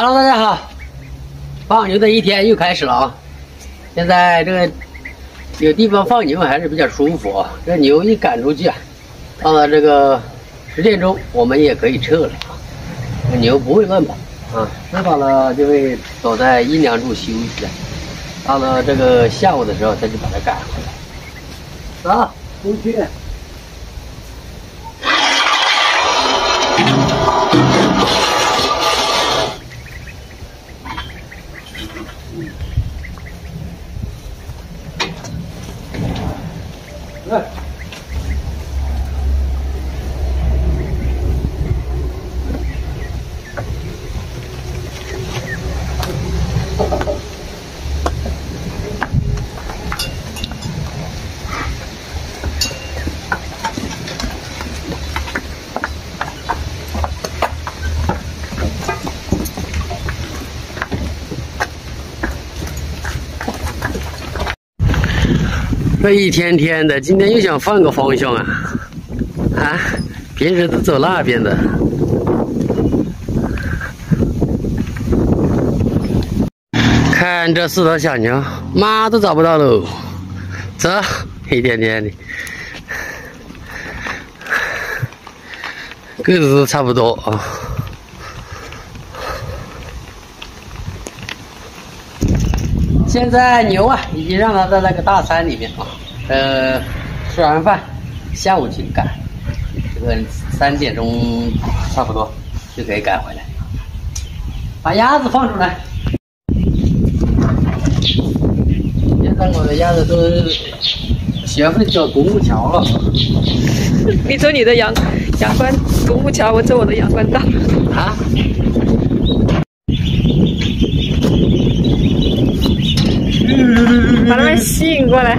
Hello，大家好，放牛的一天又开始了啊！现在这个有地方放牛还是比较舒服啊。这牛一赶出去啊，到了这个十点钟，我们也可以撤了啊。这牛不会乱跑啊，乱跑了就会躲在阴凉处休息啊。到了这个下午的时候，他就把它赶回来。走，出去。来。这一天天的，今天又想换个方向啊！啊，平时都走那边的。看这四头小牛，妈都找不到喽。走，一天天的，个子都差不多啊。现在牛啊，已经让它在那个大山里面啊，呃，吃完饭，下午去赶，这个三点钟差不多就可以赶回来。把鸭子放出来。现在我的鸭子都学会走独木桥了。你走你的阳阳关独木桥，我走我的阳关道。啊？把他们吸引过来。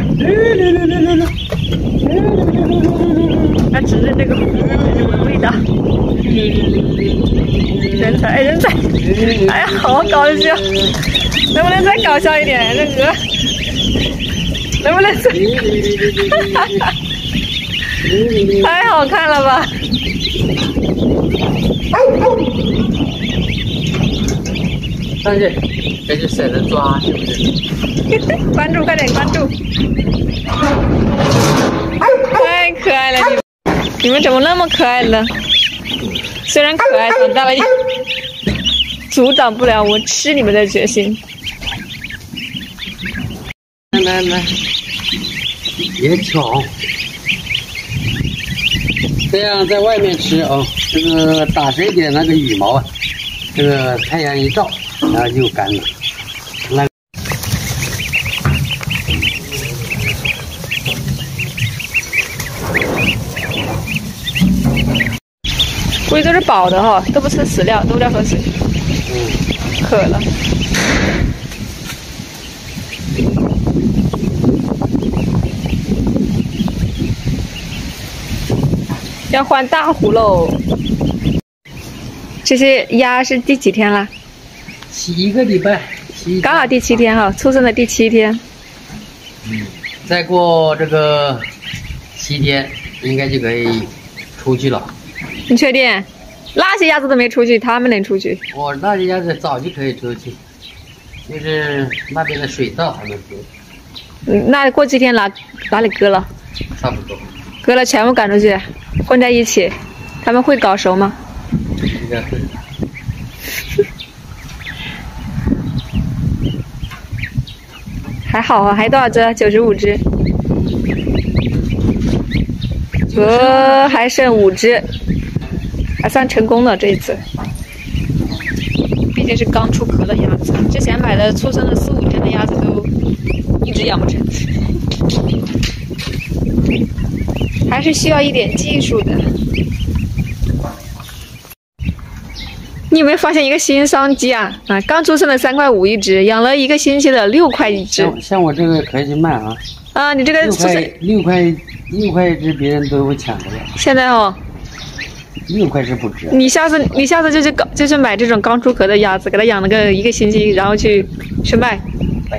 他只是那个味道。人才，哎，人才！哎呀，好搞笑！能不能再搞笑一点？那鹅，能不能再？太好看了吧！上去，这就舍得抓，是不是？关注，快点关注！太可爱了，你们，你们怎么那么可爱呢？虽然可爱，长大了也阻挡不了我吃你们的决心。来来来，别抢！这样在外面吃啊，这个打湿一点那个羽毛啊，这个太阳一照，然后就干了。估计都是饱的哈，都不吃饲料，都在喝水。渴了。要换大壶喽。这些鸭是第几天了了？七个礼拜。洗刚好第七天哈，出生的第七天。嗯，再过这个七天，应该就可以出去了。你确定？那些鸭子都没出去，他们能出去？我那些鸭子早就可以出去，就是那边的水稻还没割。嗯，那过几天哪哪里割了？差不多。割了全部赶出去，混在一起，他们会搞熟吗？应该会。还好啊，还多少只？九十五只。呃还剩五只。还算成功了这一次，毕竟是刚出壳的鸭子。之前买的出生了四五天的鸭子都一直养不成，还是需要一点技术的。你有没有发现一个新商机啊？啊，刚出生的三块五一只，养了一个星期的六块一只。像像我这个可以去卖啊。啊，你这个六块六块六块一只，别人都会抢的呀。现在哦。六块是不值。你下次你下次就去搞，就去买这种刚出壳的鸭子，给它养了个一个星期，然后去去卖，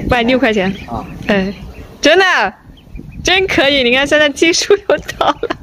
卖六块钱。啊，哎，真的，真可以！你看现在技术又到了。